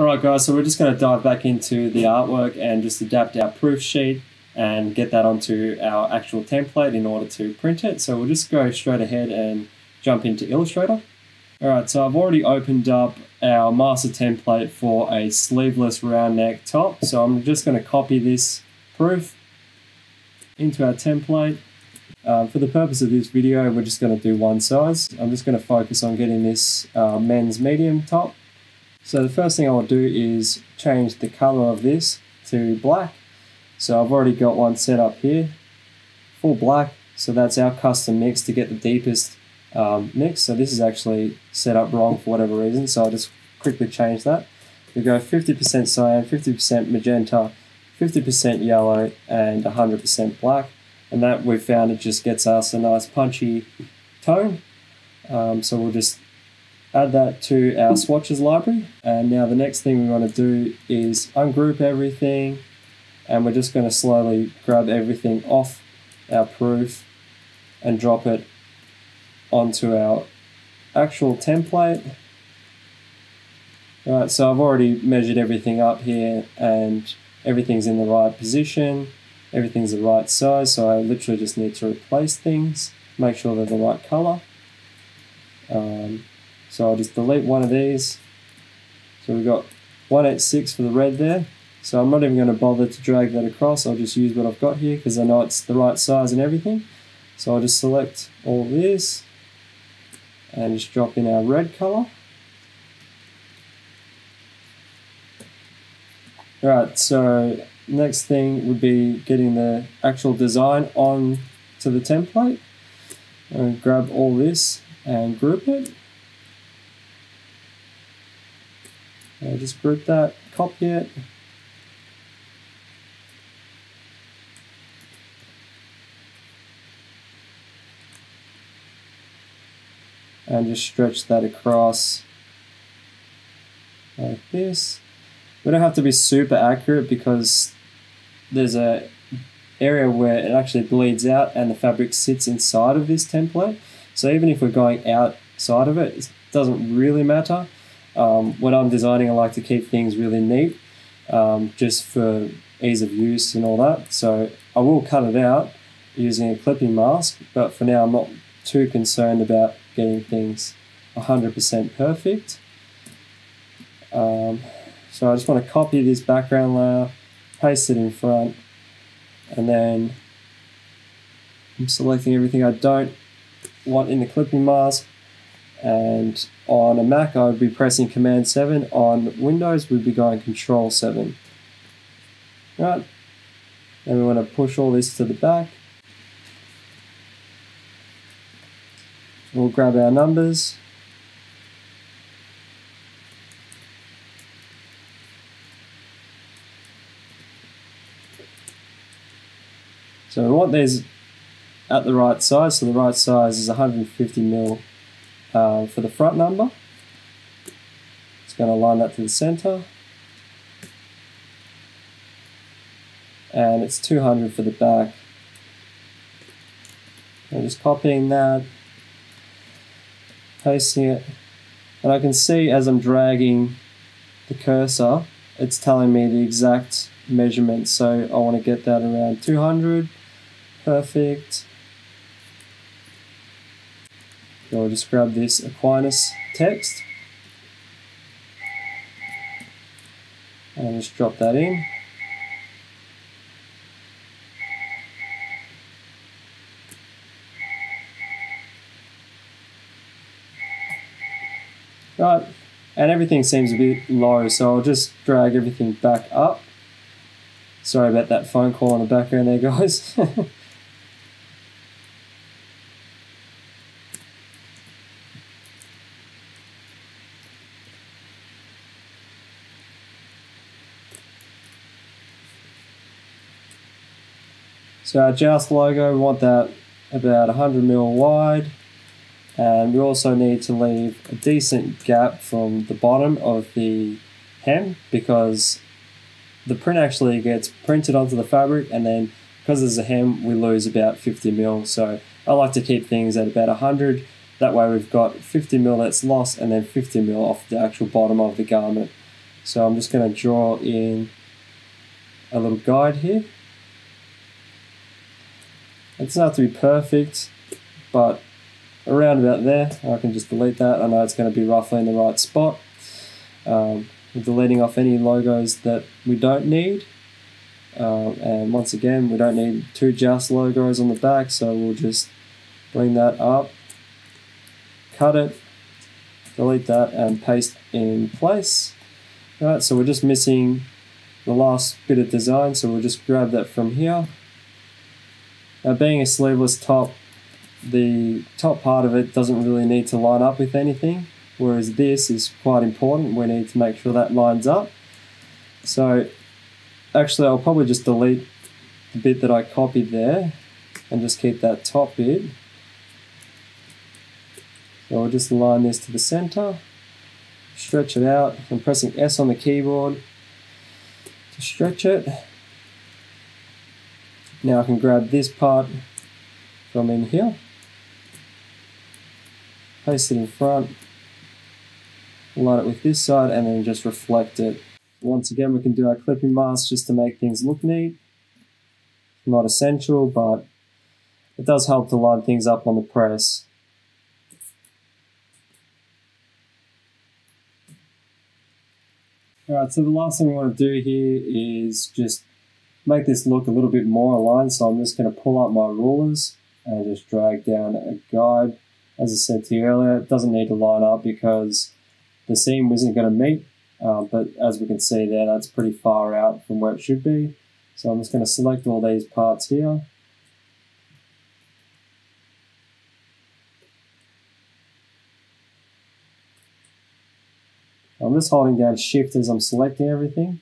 Alright guys, so we're just going to dive back into the artwork and just adapt our proof sheet and get that onto our actual template in order to print it. So we'll just go straight ahead and jump into Illustrator. Alright, so I've already opened up our master template for a sleeveless round neck top. So I'm just going to copy this proof into our template. Uh, for the purpose of this video, we're just going to do one size. I'm just going to focus on getting this uh, men's medium top. So the first thing I will do is change the color of this to black. So I've already got one set up here, full black. So that's our custom mix to get the deepest um, mix. So this is actually set up wrong for whatever reason. So I'll just quickly change that. We go 50% cyan, 50% magenta, 50% yellow, and 100% black. And that we've found it just gets us a nice punchy tone. Um, so we'll just add that to our swatches library. And now the next thing we want to do is ungroup everything. And we're just going to slowly grab everything off our proof and drop it onto our actual template. Alright, so I've already measured everything up here and everything's in the right position, everything's the right size, so I literally just need to replace things, make sure they're the right color. Um, so I'll just delete one of these. So we've got 186 for the red there. So I'm not even going to bother to drag that across. I'll just use what I've got here because I know it's the right size and everything. So I'll just select all this and just drop in our red color. Alright, so next thing would be getting the actual design on to the template. Grab all this and group it. I'll just group that, copy it. And just stretch that across like this. We don't have to be super accurate because there's a area where it actually bleeds out and the fabric sits inside of this template. So even if we're going outside of it, it doesn't really matter. Um, when I'm designing, I like to keep things really neat, um, just for ease of use and all that. So I will cut it out using a clipping mask, but for now I'm not too concerned about getting things 100% perfect. Um, so I just want to copy this background layer, paste it in front, and then I'm selecting everything I don't want in the clipping mask, and on a Mac I would be pressing Command 7, on Windows we'd be going Control 7. Right, and we want to push all this to the back. We'll grab our numbers. So we want these at the right size, so the right size is 150 mil uh, for the front number. It's going to line that to the center. And it's 200 for the back. I'm just copying that, pasting it, and I can see as I'm dragging the cursor, it's telling me the exact measurement. So I want to get that around 200. Perfect. So I'll just grab this Aquinas text and just drop that in. Right, and everything seems a bit low, so I'll just drag everything back up. Sorry about that phone call in the background there, guys. So our Joust logo, we want that about 100 mil wide. And we also need to leave a decent gap from the bottom of the hem because the print actually gets printed onto the fabric and then because there's a hem we lose about 50 mil so I like to keep things at about 100 that way we've got 50 mil that's lost and then 50 mil off the actual bottom of the garment So I'm just going to draw in a little guide here. It doesn't have to be perfect, but around about there, I can just delete that. I know it's going to be roughly in the right spot. Um, deleting off any logos that we don't need. Um, and once again, we don't need two Joust logos on the back, so we'll just bring that up, cut it, delete that, and paste in place. Alright, so we're just missing the last bit of design, so we'll just grab that from here. Now being a sleeveless top, the top part of it doesn't really need to line up with anything, whereas this is quite important. We need to make sure that lines up. So actually I'll probably just delete the bit that I copied there and just keep that top bit. So I'll just align this to the center, stretch it out. I'm pressing S on the keyboard to stretch it. Now I can grab this part from in here, place it in front, line it with this side, and then just reflect it. Once again, we can do our clipping mask just to make things look neat. Not essential, but it does help to line things up on the press. Alright, so the last thing we want to do here is just make this look a little bit more aligned. So I'm just going to pull up my rulers and just drag down a guide. As I said to you earlier, it doesn't need to line up because the seam isn't going to meet. Uh, but as we can see there, that's pretty far out from where it should be. So I'm just going to select all these parts here. I'm just holding down shift as I'm selecting everything.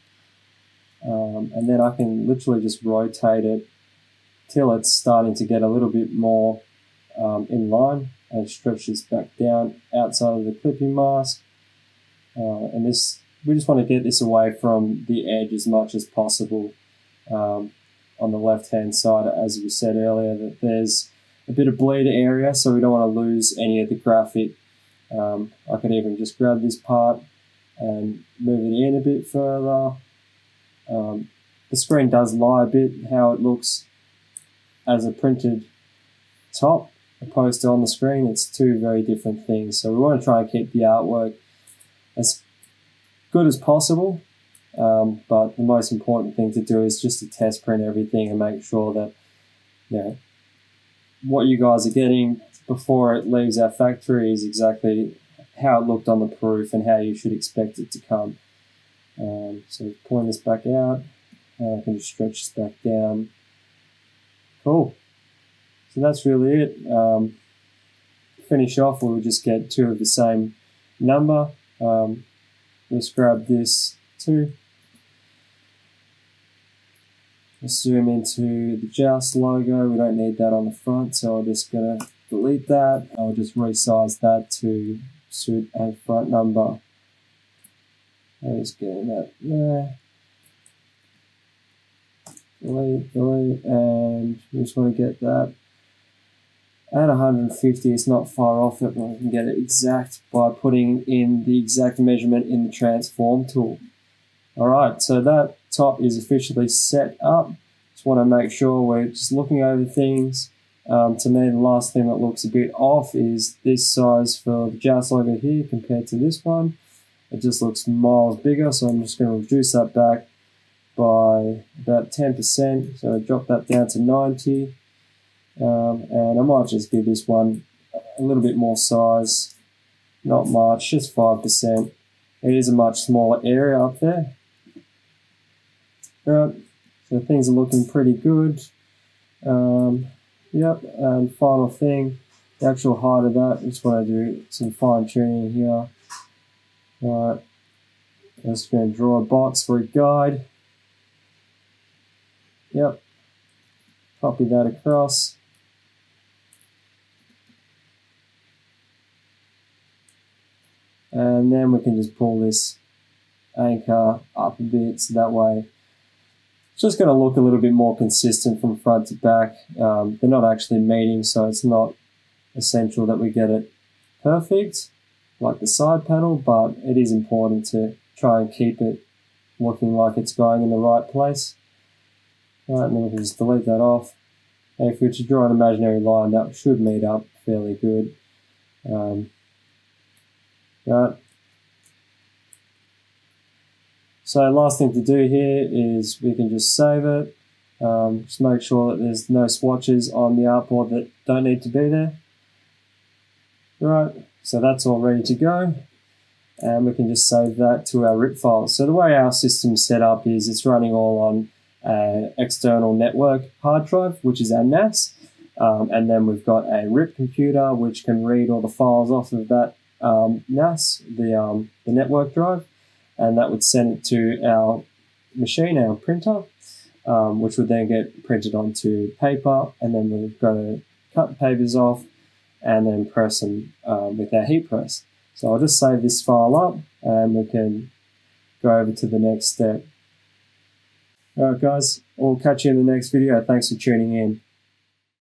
Um, and then I can literally just rotate it till it's starting to get a little bit more um, in line and stretch this back down outside of the clipping mask. Uh, and this, we just want to get this away from the edge as much as possible um, on the left hand side, as we said earlier, that there's a bit of bleed area, so we don't want to lose any of the graphic. Um, I could even just grab this part and move it in a bit further um, the screen does lie a bit how it looks as a printed top opposed to on the screen. It's two very different things. So we want to try and keep the artwork as good as possible. Um, but the most important thing to do is just to test print everything and make sure that you know what you guys are getting before it leaves our factory is exactly how it looked on the proof and how you should expect it to come. Um, so pulling this back out, uh, I can just stretch this back down. Cool. So that's really it. Um, finish off, we'll just get two of the same number. Um, let's grab this too. Let's zoom into the Joust logo. We don't need that on the front, so I'm just going to delete that. I'll just resize that to suit a front number. Let's get that there. Delete, delete, and we just want to get that at 150. It's not far off it, we can get it exact by putting in the exact measurement in the transform tool. All right, so that top is officially set up. Just want to make sure we're just looking over things. Um, to me, the last thing that looks a bit off is this size for the Joust logo here compared to this one it just looks miles bigger. So I'm just going to reduce that back by about 10%. So I drop that down to 90. Um, and I might just give this one a little bit more size. Not much, just 5%. It is a much smaller area up there. Alright, so things are looking pretty good. Um, yep, and final thing, the actual height of that, just want to do some fine tuning here. Right. I'm just going to draw a box for a guide. Yep. Copy that across. And then we can just pull this anchor up a bit so that way it's just going to look a little bit more consistent from front to back. Um, they're not actually meeting, so it's not essential that we get it perfect like the side panel, but it is important to try and keep it looking like it's going in the right place. Right, and then we can just delete that off. And if we were to draw an imaginary line, that should meet up fairly good. Um, right. So last thing to do here is we can just save it. Um, just make sure that there's no swatches on the artboard that don't need to be there. Right, so that's all ready to go. And we can just save that to our RIP file. So the way our system's set up is it's running all on an external network hard drive, which is our NAS. Um, and then we've got a RIP computer, which can read all the files off of that um, NAS, the, um, the network drive. And that would send it to our machine, our printer, um, which would then get printed onto paper. And then we've got to cut papers off and then press them um, with our heat press. So I'll just save this file up and we can go over to the next step. Alright guys, we'll catch you in the next video. Thanks for tuning in.